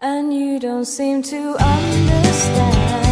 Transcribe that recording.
And you don't seem to understand.